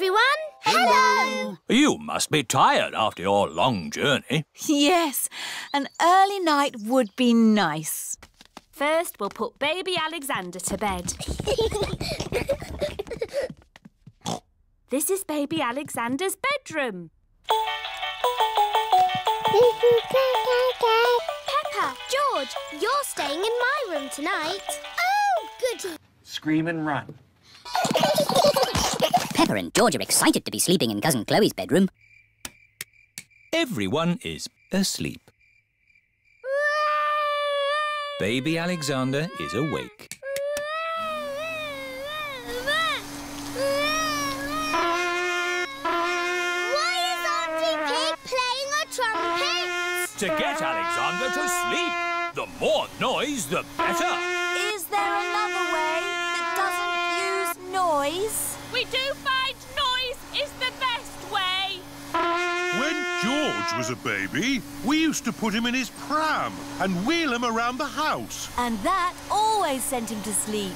everyone. Hello. You must be tired after your long journey. Yes, an early night would be nice. First, we'll put baby Alexander to bed. this is baby Alexander's bedroom. Peppa, George, you're staying in my room tonight. Oh, goody. Scream and run. Peppa and George are excited to be sleeping in Cousin Chloe's bedroom. Everyone is asleep. Baby Alexander is awake. Why is Auntie Pig playing a trumpet? To get Alexander to sleep. The more noise, the better. We do find noise is the best way. When George was a baby, we used to put him in his pram and wheel him around the house. And that always sent him to sleep.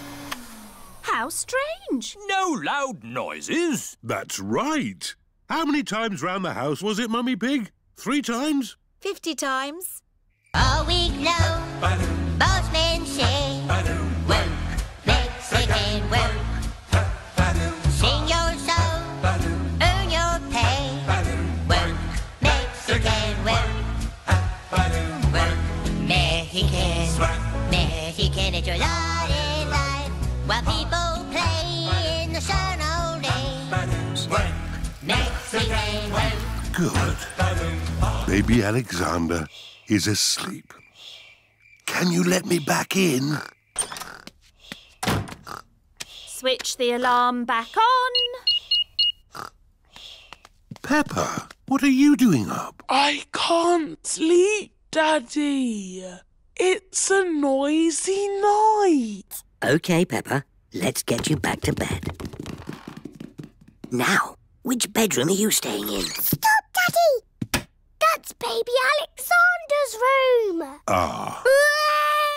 How strange. No loud noises. That's right. How many times round the house was it, Mummy Pig? Three times? Fifty times. All week long, bossmen While people play in the sun all day. Work, Mexican work. Good. Baby Alexander is asleep. Can you let me back in? Switch the alarm back on. Peppa, what are you doing up? I can't sleep, Daddy. It's a noisy night. OK, Peppa, let's get you back to bed. Now, which bedroom are you staying in? Stop, Daddy! That's baby Alexander's room. Ah,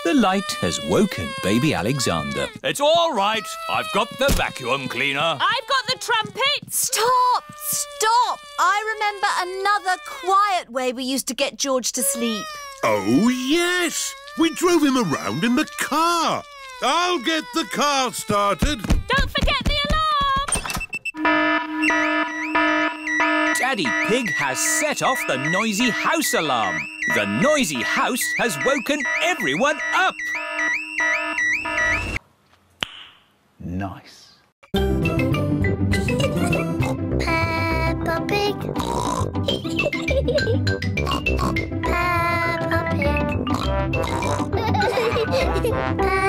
The light has woken baby Alexander. It's all right. I've got the vacuum cleaner. I've got the trumpet. Stop! Stop! I remember another quiet way we used to get George to sleep. oh yes! We drove him around in the car. I'll get the car started. Don't forget the alarm. Daddy Pig has set off the noisy house alarm. The noisy house has woken everyone up. Nice. Peppa Pig. Peppa Pig. Peppa